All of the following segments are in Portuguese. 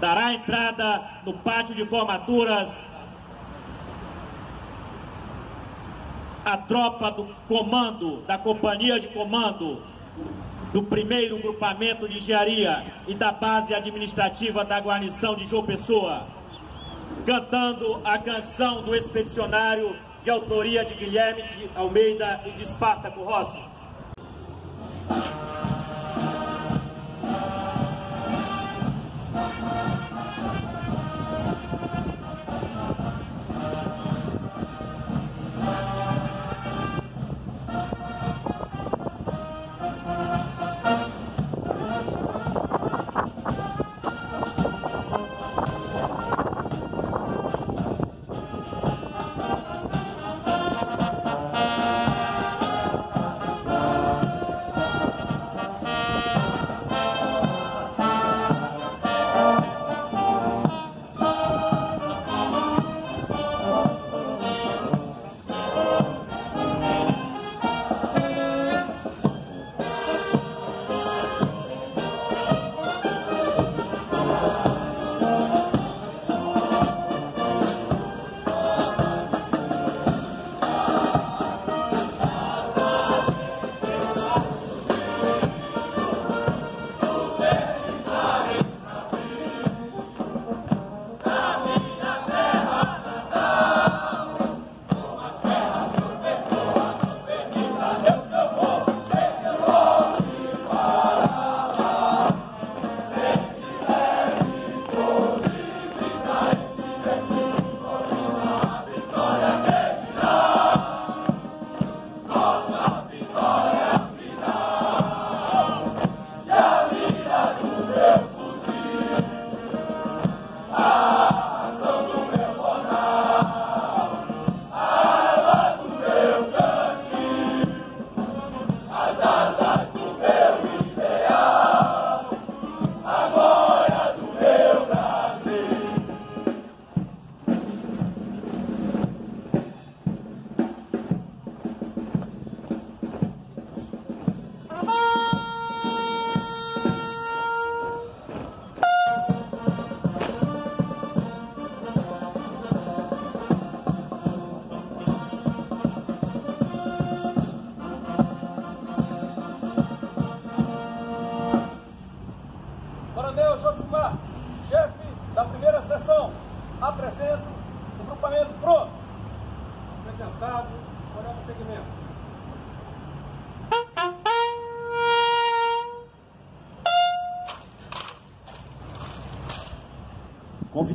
dará entrada no pátio de formaturas a tropa do comando, da companhia de comando do primeiro grupamento de engenharia e da base administrativa da guarnição de João Pessoa, cantando a canção do expedicionário de autoria de Guilherme de Almeida e de Espartaco Rossi.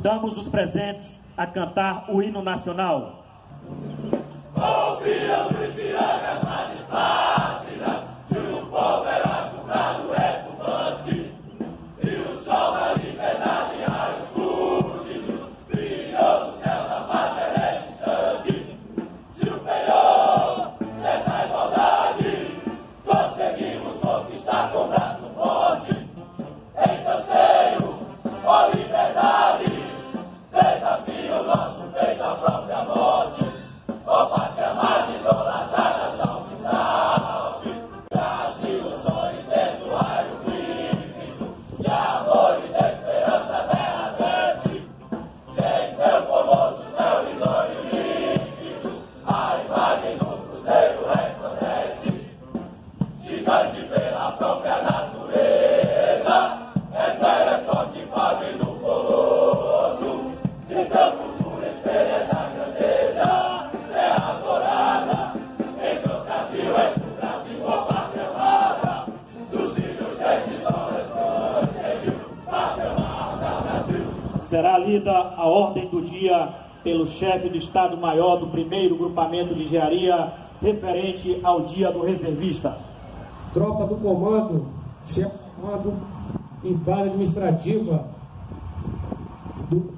Convidamos os presentes a cantar o hino nacional. Será lida a ordem do dia pelo chefe do Estado-Maior do primeiro grupamento de engenharia referente ao dia do reservista. Tropa do comando, do comando em base administrativa do,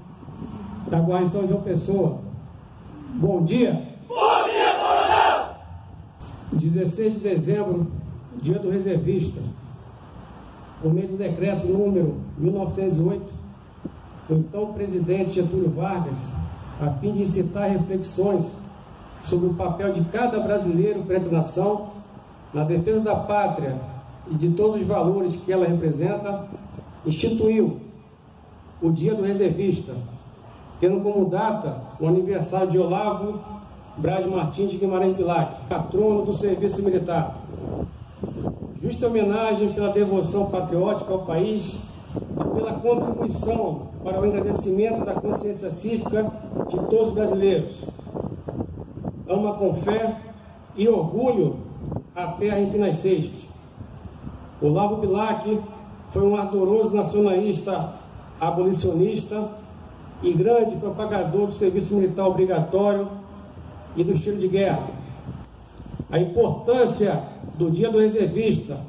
da guarnição João Pessoa. Bom dia. Bom dia, coronel! 16 de dezembro, dia do reservista. Por meio do decreto número 1908, o então presidente Getúlio Vargas, a fim de incitar reflexões sobre o papel de cada brasileiro perante a nação, na defesa da pátria e de todos os valores que ela representa, instituiu o Dia do Reservista, tendo como data o aniversário de Olavo Braz Martins de Guimarães Bilac, patrono do Serviço Militar. Justa homenagem pela devoção patriótica ao país pela contribuição para o engrandecimento da consciência cívica de todos os brasileiros. Ama com fé e orgulho a terra em que nasceste. Olavo Bilac foi um ardoroso nacionalista abolicionista e grande propagador do serviço militar obrigatório e do estilo de guerra. A importância do Dia do Reservista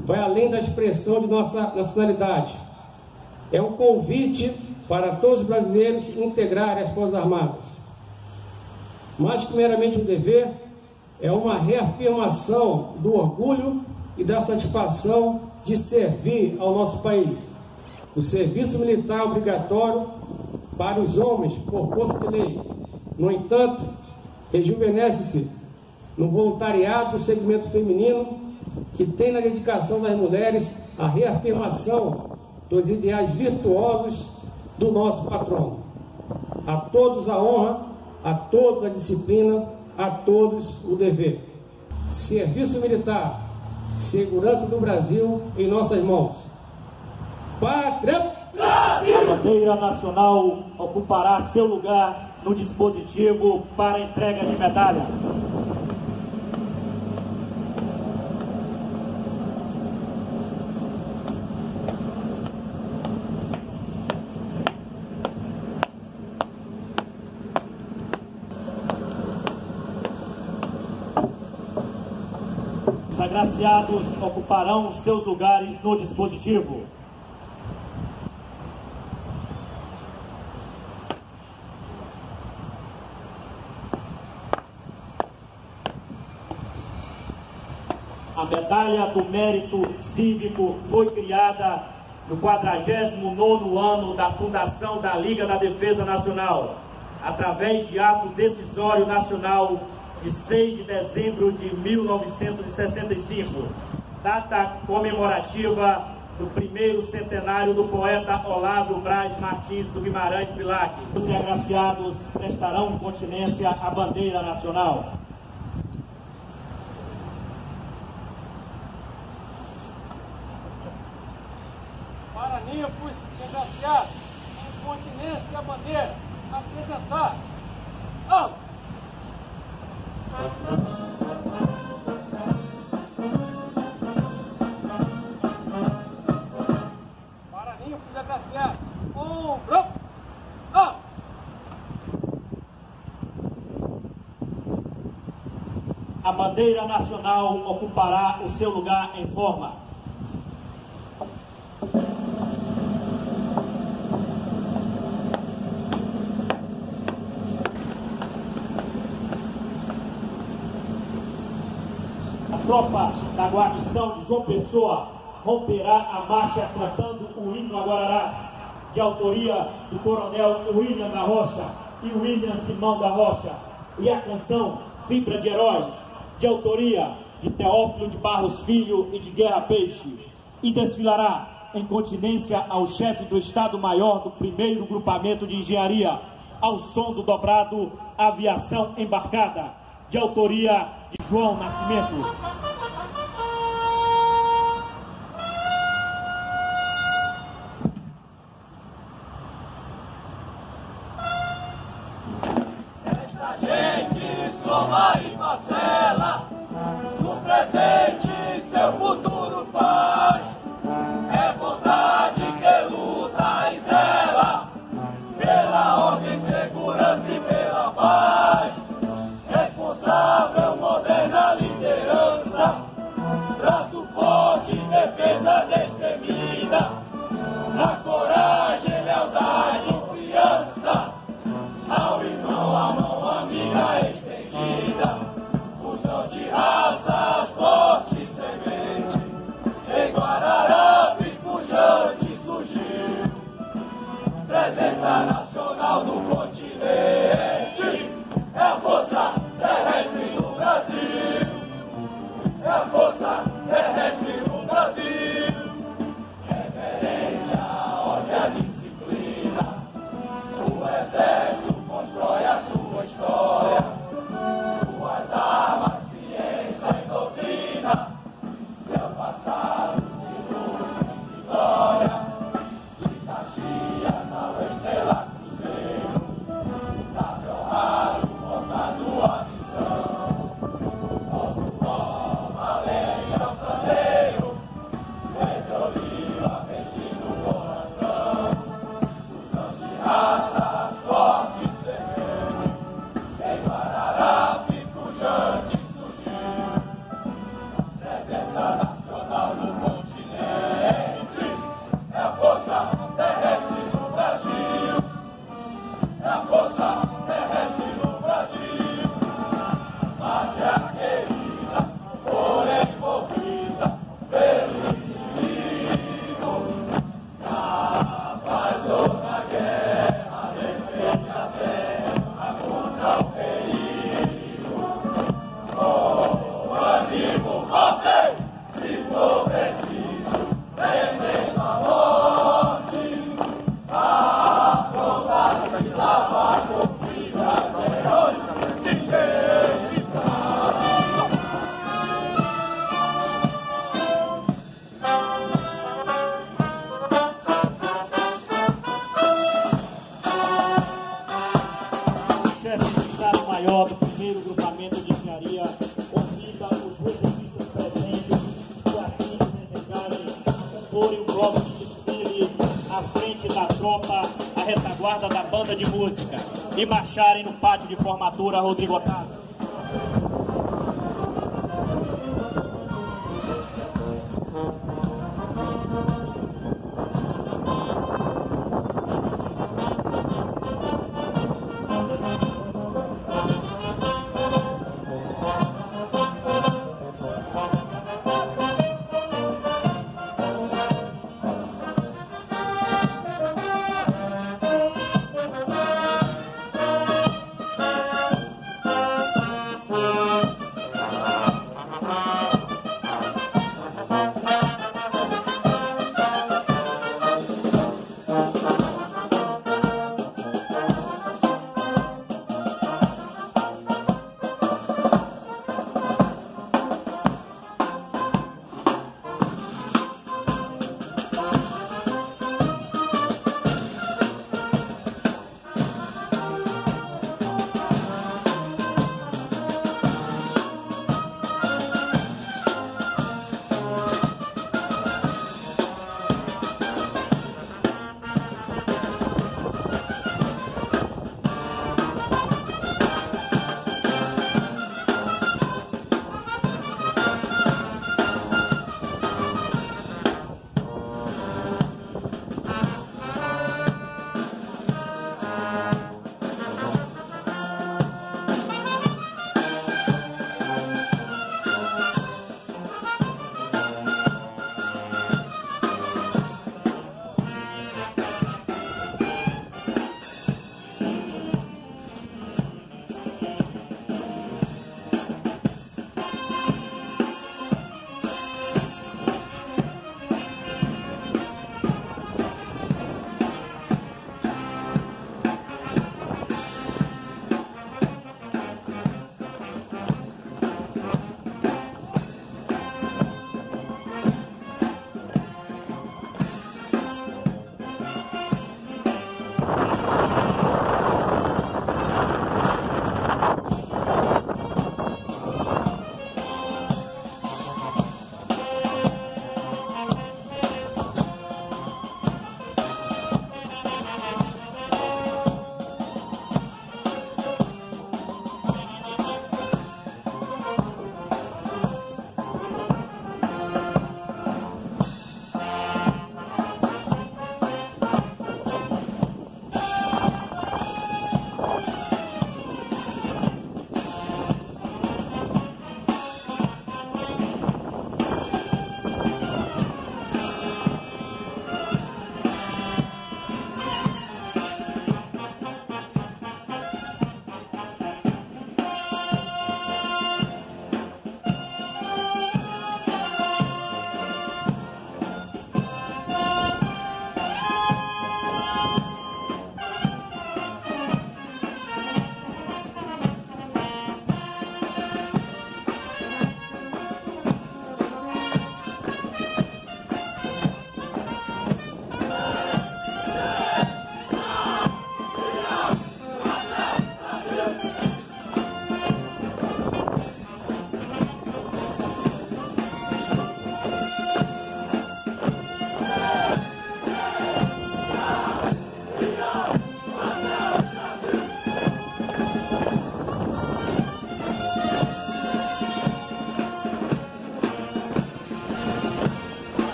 vai além da expressão de nossa nacionalidade. É um convite para todos os brasileiros integrarem as Forças Armadas. Mais que meramente um dever, é uma reafirmação do orgulho e da satisfação de servir ao nosso país. O serviço militar obrigatório para os homens por força de lei. No entanto, rejuvenesce-se no voluntariado do segmento feminino, que tem na dedicação das mulheres a reafirmação dos ideais virtuosos do nosso patrono. A todos a honra, a todos a disciplina, a todos o dever. Serviço militar, segurança do Brasil em nossas mãos. Pátria! A bandeira nacional ocupará seu lugar no dispositivo para entrega de medalhas. Agraciados ocuparão seus lugares no dispositivo. A medalha do mérito cívico foi criada no 49º ano da fundação da Liga da Defesa Nacional, através de ato decisório nacional de 6 de dezembro de 1965, data comemorativa do primeiro centenário do poeta Olavo Braz Martins do Guimarães Bilac. Os agraciados prestarão continência à bandeira nacional. Paranimpos e agraciados, continência à bandeira, apresentar. Bandeira nacional ocupará o seu lugar em forma. A tropa da guarnição de João Pessoa romperá a marcha cantando o hino a de autoria do coronel William da Rocha e William Simão da Rocha, e a canção Fibra de Heróis, de autoria de Teófilo de Barros Filho e de Guerra Peixe, e desfilará em continência ao chefe do Estado-Maior do primeiro grupamento de engenharia, ao som do dobrado Aviação Embarcada, de autoria de João Nascimento. E marcharem no pátio de formatura Rodrigo Otávio.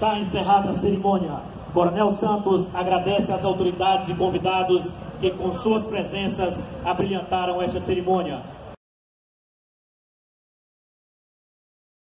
Está encerrada a cerimônia. Coronel Santos agradece às autoridades e convidados que, com suas presenças, abrilhantaram esta cerimônia.